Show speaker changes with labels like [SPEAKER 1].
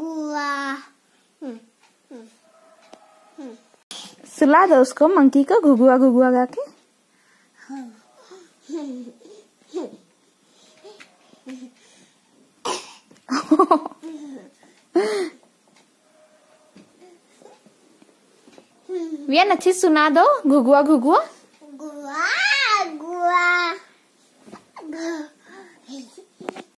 [SPEAKER 1] गुआ
[SPEAKER 2] सुला दो उसको मंकी को घुगुआ घुगुआ गा के वियन अच्छी सुना दो घुगुआ घुगुआ